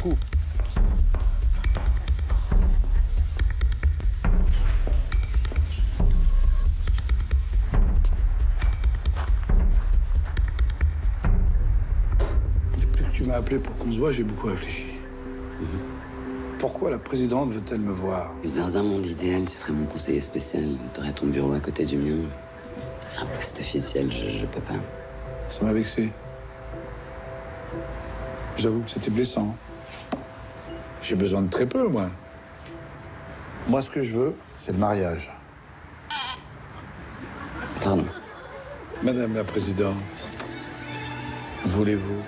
Depuis que tu m'as appelé pour qu'on se voit, j'ai beaucoup réfléchi. Pourquoi la présidente veut-elle me voir? Dans un monde idéal, tu serais mon conseiller spécial. Tu aurais ton bureau à côté du mien. Un poste officiel, je, je peux pas. Ça m'a vexé. J'avoue que c'était blessant. J'ai besoin de très peu, moi. Moi, ce que je veux, c'est le mariage. Pardon. Madame la Présidente, voulez-vous